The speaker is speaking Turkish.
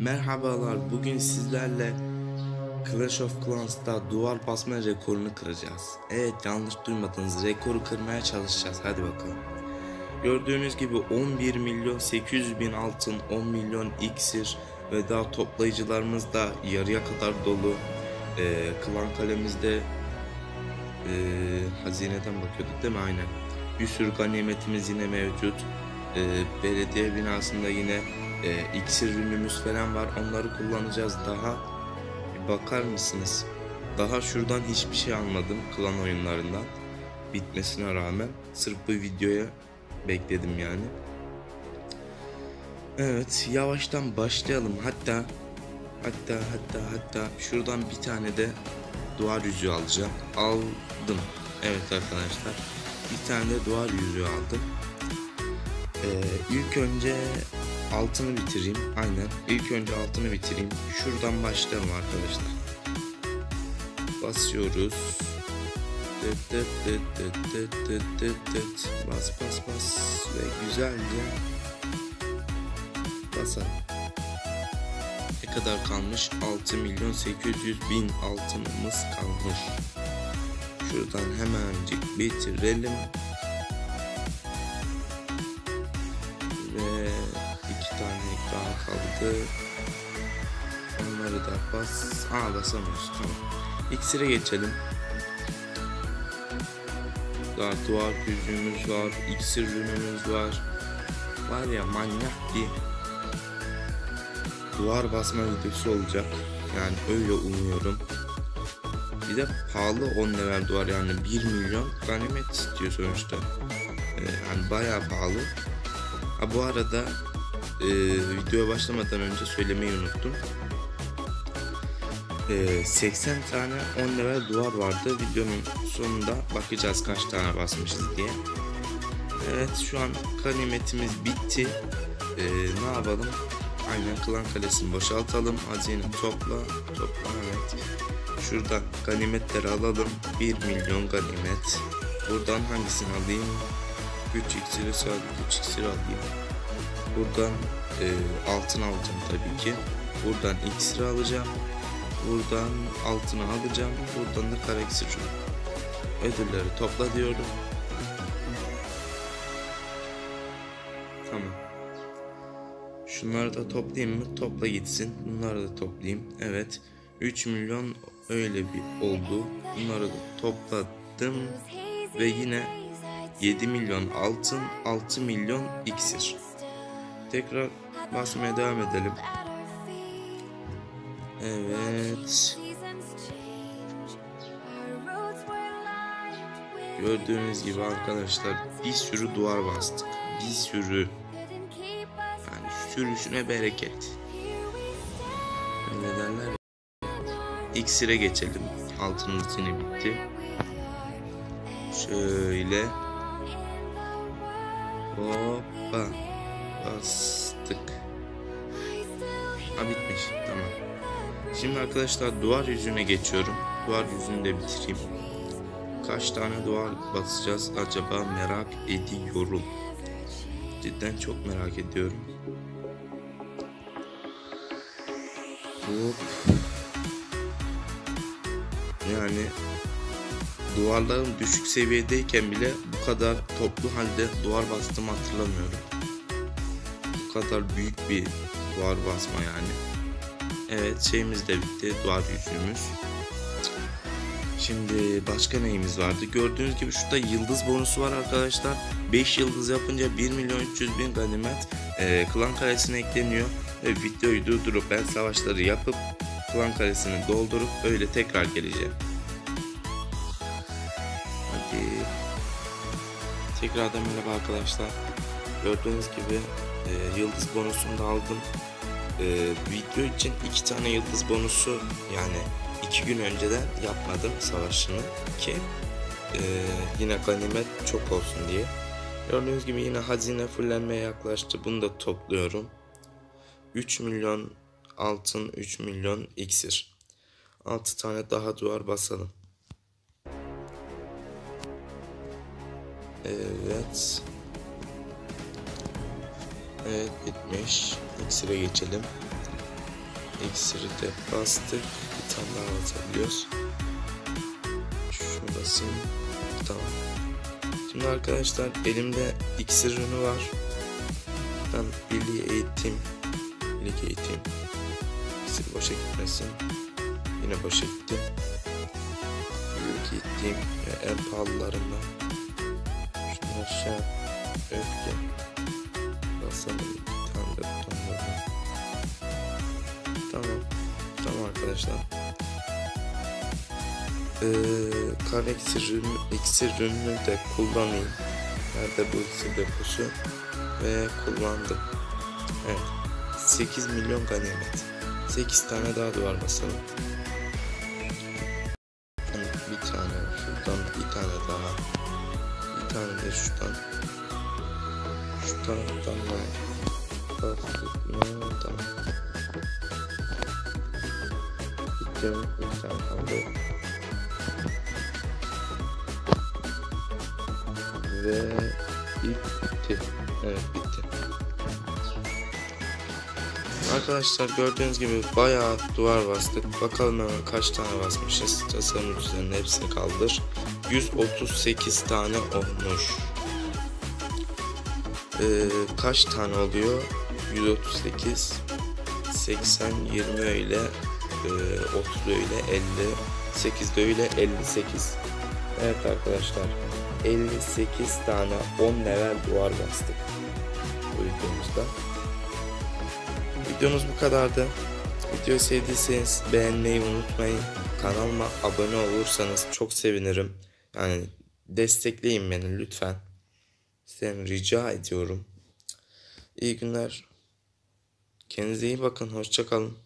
Merhabalar, bugün sizlerle Clash of Clans'ta duvar basma rekorunu kıracağız. Evet, yanlış duymadınız, rekoru kırmaya çalışacağız, hadi bakalım. Gördüğünüz gibi 11 milyon 800 bin altın, 10 milyon iksir ve daha toplayıcılarımız da yarıya kadar dolu. Ee, klan kalemizde ee, hazineden bakıyorduk değil mi? Aynen. Bir sürü ganimetimiz yine mevcut. Ee, belediye binasında yine e, iksir ürünümüz falan var. Onları kullanacağız daha. Bir bakar mısınız? Daha şuradan hiçbir şey almadım klan oyunlarından. Bitmesine rağmen. Sırf bu videoya bekledim yani. Evet yavaştan başlayalım. Hatta hatta hatta hatta şuradan bir tane de duvar yüzüğü alacağım. Aldım. Evet arkadaşlar. Bir tane de duvar yüzüğü aldım. Ee, ilk önce altını bitireyim. Aynen. İlk önce altını bitireyim. Şuradan başlayalım arkadaşlar. Basıyoruz. Dıt dıt dıt dıt dıt dıt dıt dıt. Bas bas bas ve güzelce basalım. Ne kadar kalmış? 6 milyon 800 bin altınımız kalmış. Şuradan hemencik bitirelim. Kaldı. Onları da bas. Aa basamıyoruz. Tamam. İksire geçelim. Daha duvar yüzüğümüz var. İksir ürünümüz var. Var ya manyak bir duvar basma videosu olacak. Yani öyle umuyorum. Bir de pahalı 10 level duvar yani 1 milyon ganimet istiyor sonuçta. Ee, yani bayağı pahalı. Ha bu arada e, videoya başlamadan önce söylemeyi unuttum. E, 80 tane 10 level duvar vardı. Videonun sonunda bakacağız kaç tane basmışız diye. Evet şu an ganimetimiz bitti. E, ne yapalım? Aynen klan kalesini boşaltalım. Hazine topla. Topla evet. Şuradan ganimetleri alalım. 1 milyon ganimet. Buradan hangisini alayım? Güç iksiri sadece güç iksiri alayım. Buradan e, altın alacağım tabii ki. Buradan iksiri alacağım. Buradan altını alacağım. Buradan da kara iksir Ödülleri topla diyorum. Tamam. Şunları da toplayayım mı? Topla gitsin. Bunları da toplayayım. Evet. 3 milyon öyle bir oldu. Bunları da topladım. Ve yine 7 milyon altın, 6 milyon iksir. Tekrar basmaya devam edelim. Evet. Gördüğünüz gibi arkadaşlar bir sürü duvar bastık. Bir sürü. Yani sürüsüne bereket. Öyle derler ya. İksire geçelim. Altımız yine bitti. Şöyle. Hoppa. Bastık. Ha bitmiş. Tamam. Şimdi arkadaşlar duvar yüzüne geçiyorum. Duvar yüzünü de bitireyim. Kaç tane duvar basacağız acaba merak ediyorum. Cidden çok merak ediyorum. Hop. Yani duvarların düşük seviyedeyken bile bu kadar toplu halde duvar bastığımı hatırlamıyorum. Kadar büyük bir duvar basma yani. Evet şeyimiz de bitti duvar yüzüğümüz. Şimdi başka neyimiz vardı? Gördüğünüz gibi şurada yıldız bonusu var arkadaşlar. 5 yıldız yapınca 1 milyon 300 bin ganimet e, klan kalesine ekleniyor. Ve videoyu durdurup ben savaşları yapıp klan kalesini doldurup öyle tekrar geleceğim. Hadi. Tekrardan merhaba arkadaşlar. Gördüğünüz gibi e, yıldız bonusunu da aldım. E, video için iki tane yıldız bonusu yani iki gün önceden yapmadım savaşını ki e, yine ganimet çok olsun diye. Gördüğünüz gibi yine hazine fullenmeye yaklaştı. Bunu da topluyorum. 3 milyon altın, 3 milyon iksir. 6 tane daha duvar basalım. Evet. Evet bitmiş. İksire geçelim. iksiri de bastık. Bir tane daha basabiliyoruz. Şunu basayım. Tamam. Şimdi arkadaşlar elimde iksir ürünü var. Ben birliği eğitim. Birlik eğitim. İksir boşa gitmesin. Yine boşa gitti. Birlik eğitim. ve en pahalılarından. Şunu aşağı. Öfke. Basalım. De butonlarına. Tamam. Tamam arkadaşlar. Ee, kan iksir, iksir de kullanayım. Nerede bu iksir deposu? Ve kullandım. Evet. 8 milyon ganimet. 8 tane daha duvar basalım. Şu taraftan da. Bitti mi? Bir tane kaldı. Ve bitti. Evet bitti. Arkadaşlar gördüğünüz gibi bayağı duvar bastık. Bakalım hemen kaç tane basmışız. Tasarım üzerine hepsini kaldır. 138 tane olmuş. Ee, kaç tane oluyor? 138 80 20 öyle e, 30 öyle 50 8 de öyle 58 Evet arkadaşlar 58 tane 10 level duvar bastık videomuzda. Videomuz bu kadardı. Videoyu sevdiyseniz beğenmeyi unutmayın. Kanalıma abone olursanız çok sevinirim. Yani destekleyin beni lütfen sizden rica ediyorum. İyi günler. Kendinize iyi bakın. Hoşçakalın